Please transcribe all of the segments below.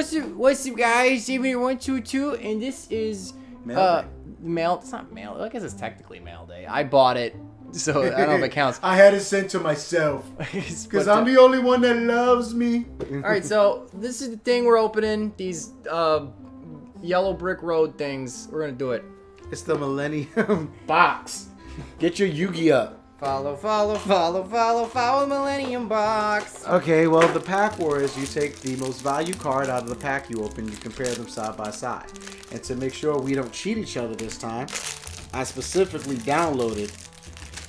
What's up, what's up, guys? Xavier122, and this is Mail uh day. mail. It's not mail. I guess it's technically mail day. I bought it, so I don't know if it counts. I had it sent to myself Because I'm the only one that loves me. All right, so this is the thing we're opening. These uh, yellow brick road things. We're gonna do it. It's the Millennium Box. Get your Yugi up. Follow, follow, follow, follow, follow Millennium Box. Okay, well, the pack war is you take the most value card out of the pack you open, you compare them side by side. And to make sure we don't cheat each other this time, I specifically downloaded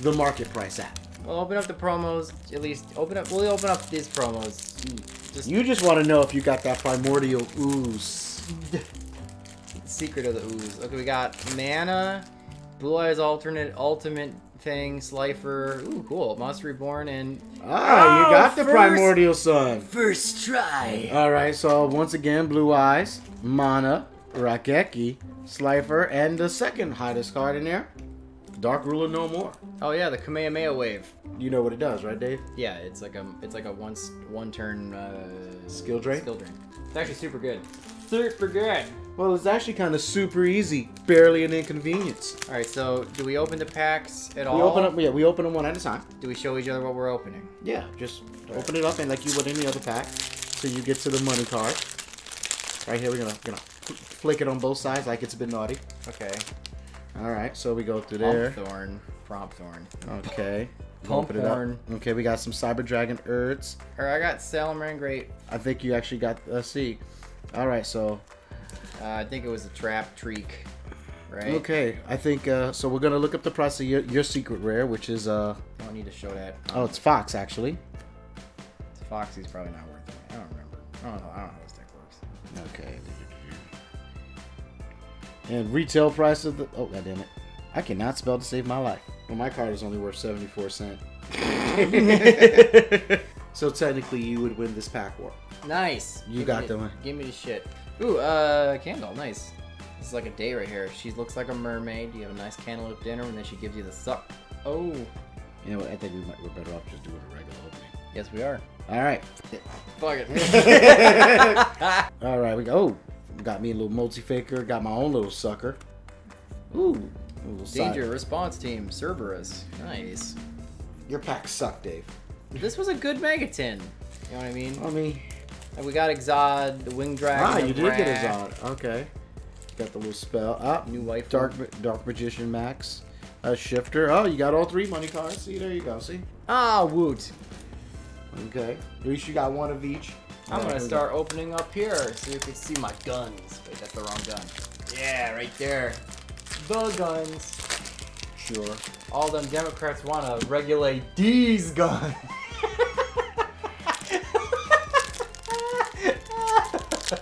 the market price app. We'll open up the promos. At least open up. We'll open up these promos. Just You just want to know if you got that primordial ooze. secret of the ooze. Okay, we got mana, Blue Eyes alternate ultimate thing, Slifer. Ooh, cool. Monster Reborn and Ah, you Oh, got the first- primordial sun. first try. All right, so once again, Blue Eyes, Mana, Rakeki, Slifer, and the second hottest card in there, Dark Ruler No More. Oh yeah, the Kamehameha wave. You know what it does, right, Dave? Yeah, it's like a it's like a one one turn uh, Skill drain? Skill drain. It's actually super good. Super good. Well, it's actually kind of super easy, barely an inconvenience. All right, so do we open the packs at all? We open up, yeah, we open them one at a time. Do we show each other what we're opening? Yeah, just open it up and like you would any other pack, till you get to the money card. Right here, we're gonna gonna flick it on both sides like it's been naughty. Okay. All right, so we go through there. Thorn, prompt thorn. Okay. Pump it up. horn. Okay, we got some Cyber Dragon Erds. Or I got Salamangreat. I think you actually got a C. All right, so Uh, I think it was a trap treek, right? okay, I think uh, so. We're gonna look up the price of your, your secret rare, which is uh I don't need to show that. oh, it's Fox actually. Foxy's probably not worth it. I don't remember. I don't know. I don't know how this deck works. Okay. And retail price of the oh god damn it, I cannot spell to save my life. Well, my card is only worth seventy four cent. so technically, you would win this pack war. Nice. You Give got me, the one. Give me the shit. Ooh, uh, candle. Nice. This is like a day right here. She looks like a mermaid. You have a nice candle at dinner, and then she gives you the suck. Oh, You know what? I think we might, we're better off just doing a regular opening. yes, we are. All right. Fuck it. All right, we go. Oh, got me a little Multifaker. Got my own little sucker. Ooh, a little side- Danger response team, Cerberus. Nice. Your packs suck, Dave. This was a good Mega Tin. You know what I mean? I mean, And we got Exod, the Wing Dragon. ah, you did get on. Okay. Got the little spell. Ah, New wife. dark dark magician max. A shifter. Oh, you got all three money cards. See, there you go. See. Ah, woot. Okay. At least you got one of each. I'm gonna start opening up here so you can see my guns. Wait, that's the wrong gun. Yeah, right there. The guns. Sure. All them Democrats wanna regulate these guns.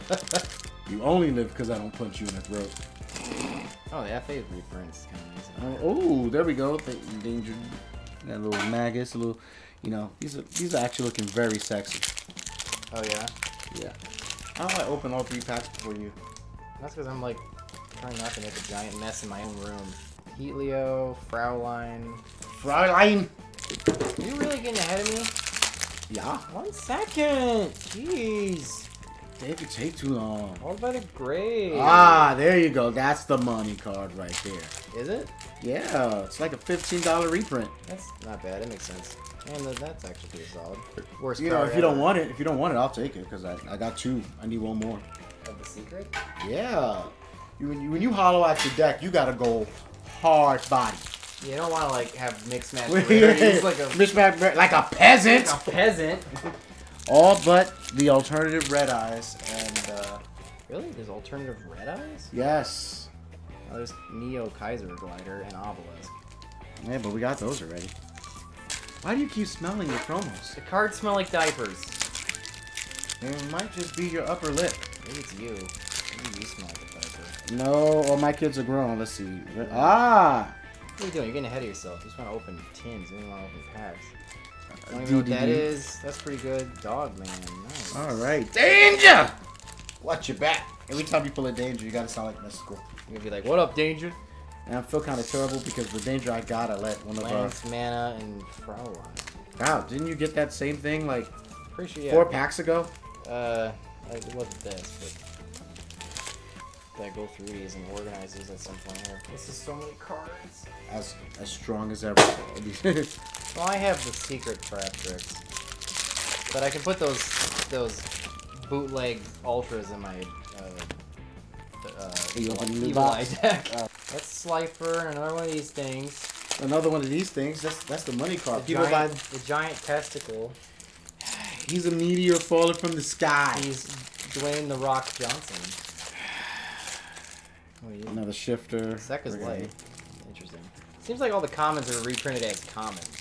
You only live because I don't punch you in the throat. oh, the FA reprint is kind of nice. Oh, oh, there we go. The endangered. That little magus, a little. You know, these are these are actually looking very sexy. Oh yeah, Yeah. How do I open all three packs before you? that's because I'm like trying not to make a giant mess in my own room. Heatleo, Fraulein. Fräulein. You really getting ahead of me? Yeah. One second. Jeez. It could take too long. What about a grade? Ah, there you go. That's the money card right there. Is it? Yeah, it's like a fifteen dollar reprint. That's not bad. It makes sense. And that's actually pretty solid. Worst You know, if you don't want it, if you don't want it, I'll take it because I, I got two. I need one more. of the secret. Yeah. You, when you when you hollow out your deck, you gotta go hard body. You don't want to like have mixed match. Use like a, Mishmash- like a peasant. a peasant. All but the alternative red eyes and uh, Really? There's alternative red eyes? yes. Oh, there's Neo Kaiser Glider and Obelisk. Yeah, but we got those already. Why do you keep smelling your promos? The cards smell like diapers. It might just be your upper lip. Maybe it's you. Maybe you smell like a diaper. No, all my kids are grown. Let's see. Ah! What are you doing? You're getting ahead of yourself. You just want to open tins. You don't want to open packs. Don't know what that is. That's pretty good. Dog man. Nice. All right. Danger! Watch your back. Every time you pull a danger, you gotta sound like mystical. You're gonna be like, what up, Danger? And I feel kind of terrible because the danger I got, I let one of our. Lance, Mana, and Fraulein. Wow, didn't you get that same thing like Pretty sure, yeah. four packs ago? Uh, Like, it wasn't this, but gotta go through these and organize these at some point here. This is so many cards. As as strong as ever. Well, I have the secret trap tricks, but I can put those those bootleg ultras in my uh, uh, open evil eye deck. Uh, That's Slifer and another one of these things. Another one of these things. That's that's the money The card. People buy. the giant testicle. He's a meteor falling from the sky. He's Dwayne the Rock Johnson. Another shifter. Seka's light. Interesting. Seems like all the commons are reprinted as commons.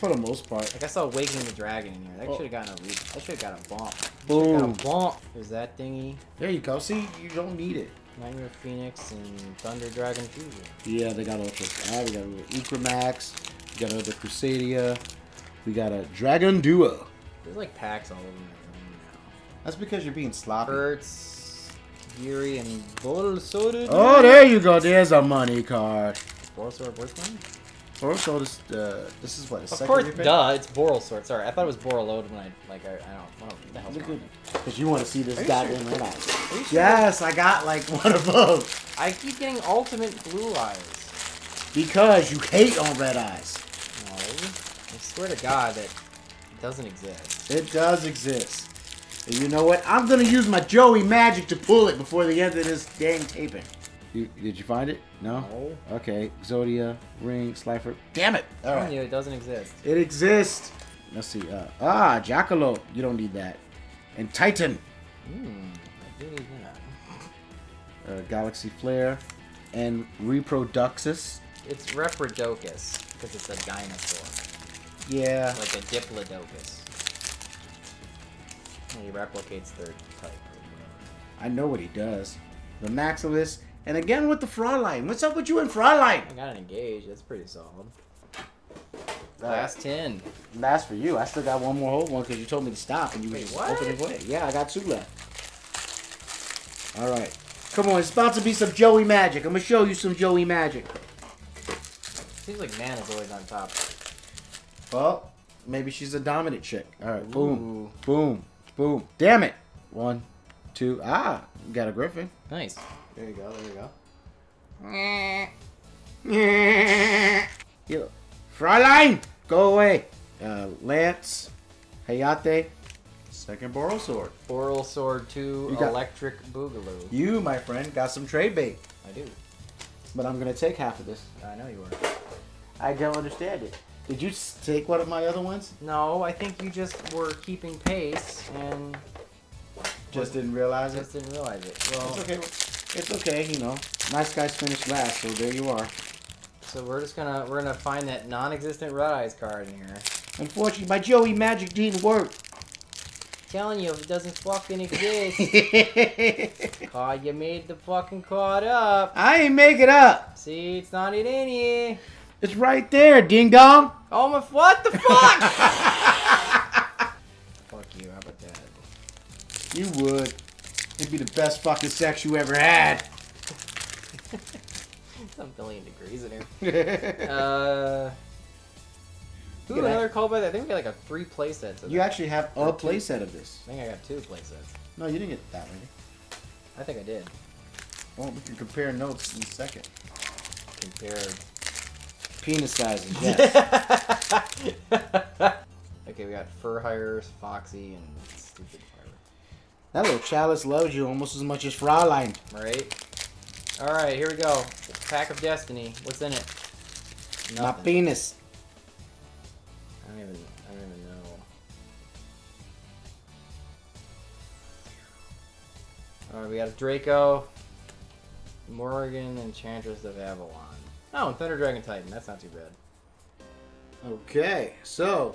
For the most part. Like I saw Awakening the Dragon in here. That Oh. should have gotten a re- that should have got a bomb. Boom. Got a bump. There's that thingy. There you go. See, you don't need it. Nightmare Phoenix and Thunder Dragon Fusion. Yeah, they got ultras. Alright, we got a Equimax. We got another Crusadia. We got a Dragon Duo. There's like packs all over my room That's because you're being now. sloppy. Hertz, Yuri, and Bolsora. Oh, there you go. There's a money card. Bushman? Also, this uh, this is what a Of second course, reprint? duh, it's Borrelsword. Sorry, I thought it was Borreload when I, like, I, I don't, what the hell's wrong? because you want to see this goddamn sure? red eyes. Sure? Yes, I got like one of those I keep getting ultimate blue eyes. because you hate on red eyes. No, I swear to God that it doesn't exist. It does exist. And you know what? I'm gonna use my Joey magic to pull it before the end of this dang taping. You, did you find it? No. No. Okay. Exodia, Ring, Slifer. Damn it! All I'm telling you, it doesn't exist. It exists. Let's see. Uh, ah, Jackalope. You don't need that. And Titan. Hmm, I do need that. Uh, Galaxy Flare. And Reproduxus. It's Reprodocus, because it's a dinosaur. Yeah. Like a Diplodocus. And he replicates their type. I know what he does. The Maximus. And again with the Fraulein. What's up with you and Fraulein? I got an engage, that's pretty solid. Uh, Last 10. That's for you. I still got one more hold one because you told me to stop and you Wait, was what? opening away. Yeah, I got two left. All right. Come on, it's about to be some Joey magic. I'm gonna show you some Joey magic. Seems like man is always on top. Well, maybe she's a dominant chick. All right, boom, Ooh. boom, boom. Damn it. One, two. Ah, got a Griffin. Nice. There you go, there you go. You, Fraulein, go away. Uh, Lance, Hayate, second Borrelsword. Oral Sword 2 got- Electric Boogaloo. You, my friend, got some trade bait, I do. but I'm gonna take half of this. I know you are. I don't understand it. Did you take one of my other ones? No, I think you just were keeping pace and Just didn't realize it. just didn't realize it. Well, It's okay. It's okay. You know, nice guys finished last, so there you are. so we're just gonna we're gonna find that non-existent Red Eyes card in here. Unfortunately, my Joey magic didn't work. Telling you, it doesn't fucking exist. card, you made the fucking card up. I ain't make it up. See, it's not in here. It's right there, ding dong. Oh my, what the fuck? fuck you, how about that? You would. It'd be the best fucking sex you ever had. Some billion degrees in here. Uh. Ooh, Get another call by that. I think we got like a three play sets. Of you that. actually have a playset of this. I think I got two play sets. No, you didn't get that many. I think I did. Well, we can compare notes in a second. Compare Penis sizes, yes. okay, we got Fur Hires, Foxy, and Stupid. That little chalice loves you almost as much as Fraulein. Right? Alright, here we go. Pack of Destiny. What's in it? Nothing. My penis. I don't even I don't even know. Alright, we got a Draco, Morgan, Enchantress of Avalon. Oh, and Thunder Dragon Titan. That's not too bad. Okay, so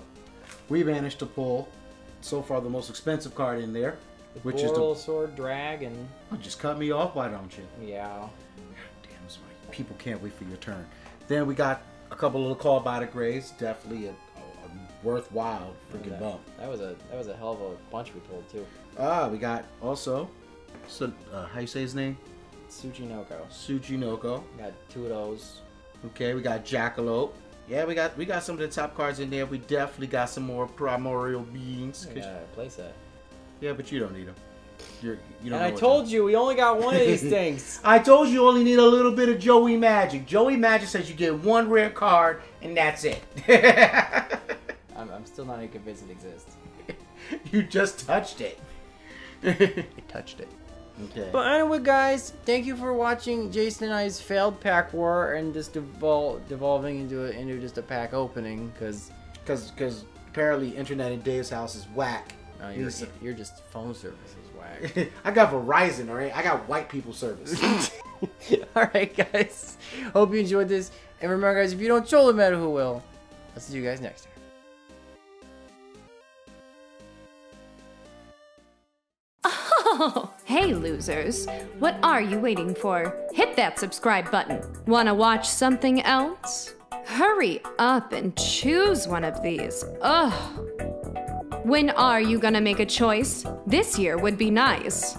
we managed to pull so far the most expensive card in there, which is Boral the. Sword Dragon. Oh, just cut me off, why don't you? Yeah. God damn. People can't wait for your turn. Then we got a couple little call by the graves. Definitely a, a worthwhile freaking that, bump. that was a that was a hell of a bunch we pulled too. Ah, we got also, so uh, how you say his name? Tsuchinoko. Tsuchinoko. Got two of those. Okay, we got Jackalope. Yeah, we got we got some of the top cards in there. We definitely got some more primordial beings. Got a playset. Yeah, but you don't need them. You're, you don't And I know what told you we only got one of these things. I told you only need a little bit of Joey Magic. Joey Magic says you get one rare card and that's it. I'm, I'm still not even convinced it exists. you just touched it. I touched it. okay. But anyway, guys, thank you for watching Jason and I's failed pack war and just devol- devolving into a, into just a pack opening because Because because apparently internet in Dave's house is whack. Uh, you're, He's- you're just phone service is whack. I got Verizon, all right. I got white people service. All right, guys. Hope you enjoyed this. And remember, guys, if you don't show the matter who will. I'll see you guys next time. Oh, hey losers. What are you waiting for? Hit that subscribe button. Wanna watch something else? Hurry up and choose one of these. Ugh. When are you gonna make a choice? This year would be nice.